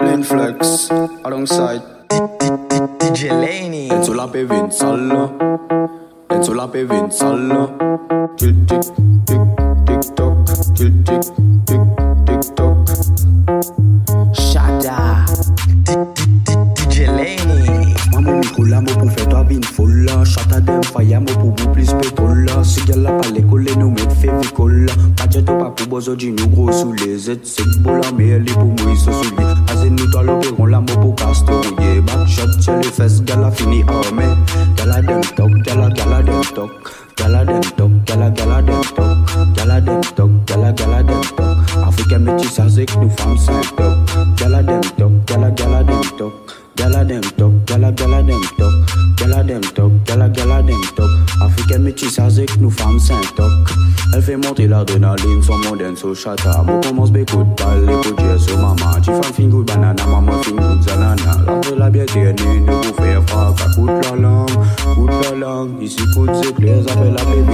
Linflex alongside DJ Laney. En sulla pevinzalla. En sulla pevinzalla nous gros sous les aides, c'est pour la miel et pour moi, se soulier. Assez nous dans l'opéron, la mot pour castorier. Backshot, j'ai les fesses, gala fini armé. Gala dem toc, gala gala dem toc. Gala dem toc, gala gala dem toc. Gala dem toc, gala gala dem toc. Africain avec nous femmes, Elle fait monter l'adrénaline, son monde en chata Mo commence bécoute balle, écoute Dieu sur maman Tu fais fin good banana, maman fin good zanana. De la bien tenue, de vous faire fracas Coute la langue, coute la langue Ici coute c'est clair, ça la bébé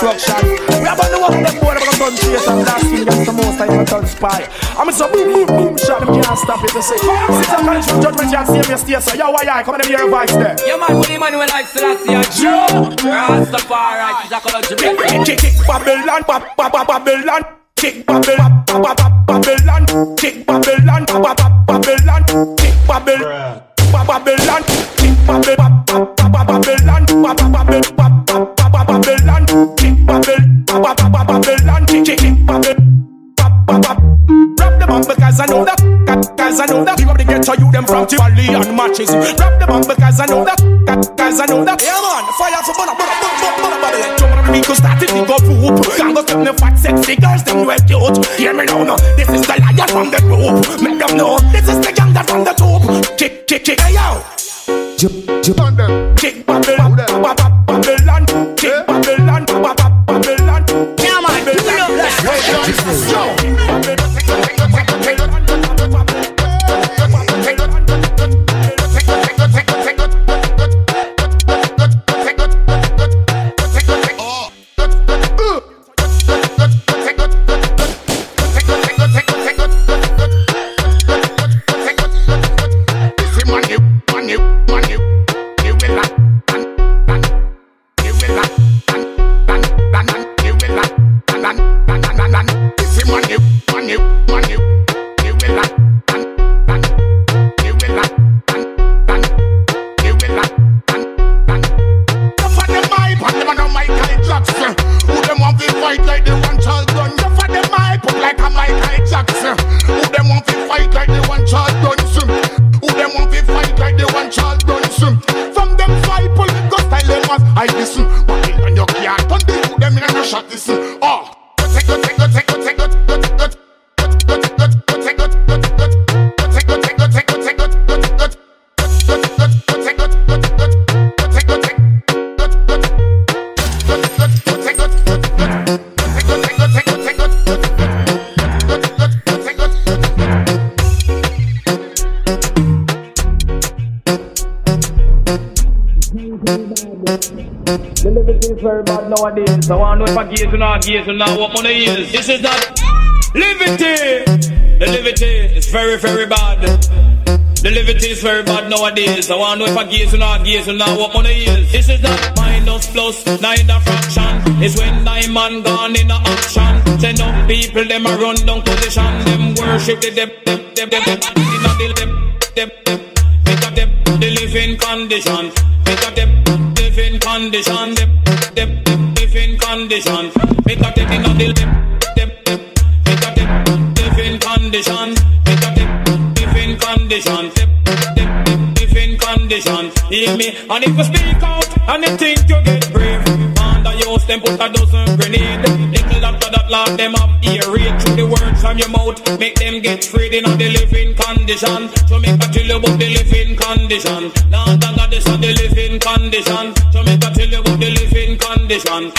destruction. We have on the walk them boy, I'm gonna gun chase and last thing the most I a done spy. I'm mean, so boom, boom, boom, shot them, can't stop it. They say, "Come on, sit and manage with judgment, you save your state, so yo, why I come and here a voice there. Your man, put man on when I still see a Joe. Rastafari, she's a color Jamaican. Kick, kick, Babylon, Babylon, kick, Babylon, Babylon, kick, Babylon. Know that, guys I know that. Give up the ghetto you them from Tivoli and matches. Rap them up because I know that, guys I know that. Yeah man, fire for burn, burn, burn, burn, burn, Babylon. Jump on the beat, go start it, go poop. Can't go step the fat sexy girls, them well cute. Hear me now, no. This is the lion from the group. Make them know this is the gang that from the top. Kick, kick, kick, hey yo. Kick Babylon, ba, ba, ba, Babylon. man Michael Jackson. Who them want to fight like the one child done? You for them I put like a Michael Jackson. Who them want to fight like the one child done? Who them want to fight like the one child done? From them fight go style them as I listen. But they on can't turn them in a shot listen. Oh, take, take. The living is very bad nowadays. I want to know if I gaze or not gaze or not what money is. This is not liberty. The liberty is very, very bad. The liberty is very bad nowadays. I want to know if I gaze or not gaze or not what money is. This is not minus plus, neither fraction. It's when nine man gone in a action. Send up people, them a run down position. Them worship the them, them, them, them, them, them, them, them, them, Make up them, the living condition. Make up them, living condition. Them, them, living condition. Make up the them, them, them. Make up them, living condition. Make up them, living condition. Them, living condition. Hear me? And if you speak out and you think you get brave, under your house, them put a dozen grenade. Little after that, Lord, them have ear raid through the words from your mouth. Make them get freed in the living condition. Jamaica tell you about the living condition. Lord and goddess of the living condition. Jamaica tell you about the living condition.